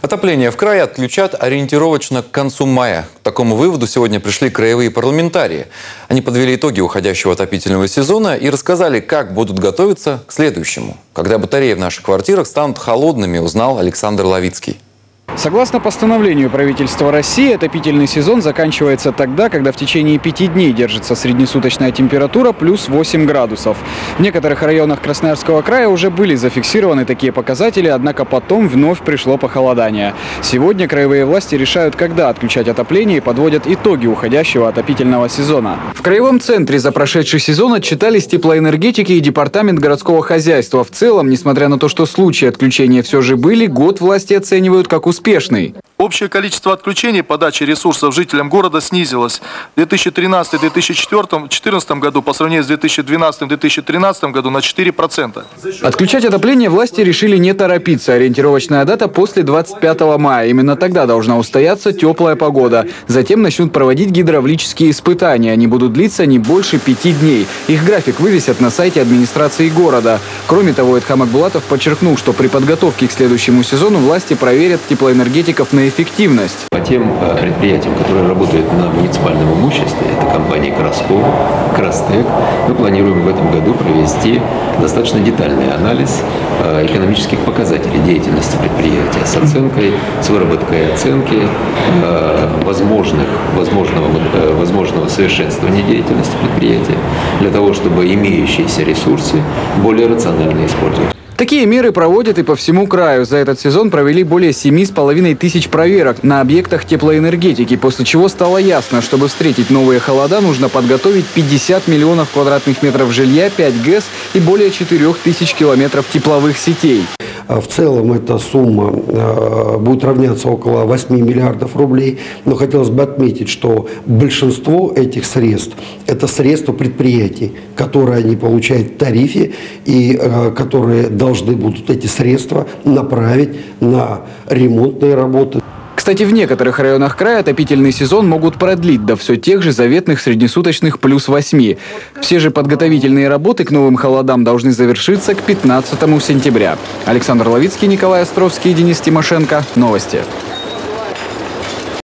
Отопление в крае отключат ориентировочно к концу мая. К такому выводу сегодня пришли краевые парламентарии. Они подвели итоги уходящего отопительного сезона и рассказали, как будут готовиться к следующему. Когда батареи в наших квартирах станут холодными, узнал Александр Лавицкий. Согласно постановлению правительства России, отопительный сезон заканчивается тогда, когда в течение пяти дней держится среднесуточная температура плюс 8 градусов. В некоторых районах Красноярского края уже были зафиксированы такие показатели, однако потом вновь пришло похолодание. Сегодня краевые власти решают, когда отключать отопление и подводят итоги уходящего отопительного сезона. В краевом центре за прошедший сезон отчитались теплоэнергетики и департамент городского хозяйства. В целом, несмотря на то, что случаи отключения все же были, год власти оценивают как успешный успешный. Общее количество отключений подачи ресурсов жителям города снизилось. В 2013-2014 году по сравнению с 2012-2013 году на 4%. Отключать отопление власти решили не торопиться. Ориентировочная дата после 25 мая. Именно тогда должна устояться теплая погода. Затем начнут проводить гидравлические испытания. Они будут длиться не больше пяти дней. Их график вывесят на сайте администрации города. Кроме того, Эдхам Акбулатов подчеркнул, что при подготовке к следующему сезону власти проверят теплоэнергетиков на эффективность. По тем э, предприятиям, которые работают на муниципальном имуществе, это компании Красков, Крастек, мы планируем в этом году провести достаточно детальный анализ э, экономических показателей деятельности предприятия с оценкой, с выработкой оценки э, возможных, возможного, возможного совершенствования деятельности предприятия для того, чтобы имеющиеся ресурсы более рационально использовать. Такие меры проводят и по всему краю. За этот сезон провели более 7,5 тысяч проверок на объектах теплоэнергетики, после чего стало ясно, чтобы встретить новые холода, нужно подготовить 50 миллионов квадратных метров жилья, 5 ГЭС и более 4 тысяч километров тепловых сетей. В целом эта сумма э, будет равняться около 8 миллиардов рублей. Но хотелось бы отметить, что большинство этих средств – это средства предприятий, которые они получают в тарифе и э, которые должны будут эти средства направить на ремонтные работы. Кстати, в некоторых районах края отопительный сезон могут продлить до все тех же заветных среднесуточных плюс 8. Все же подготовительные работы к новым холодам должны завершиться к 15 сентября. Александр Ловицкий, Николай Островский Денис Тимошенко. Новости.